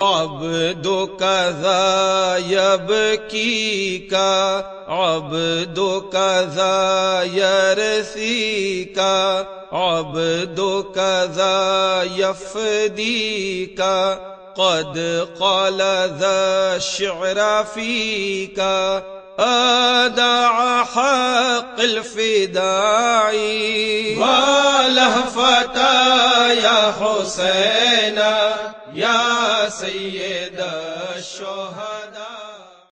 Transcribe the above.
عبدك ذا يبكيك عبدك ذا يرثيك عبدك ذا يفديك قد قال ذا الشعر فيك أدع حق الفداعي ولهفتا يا حسين سید شہدا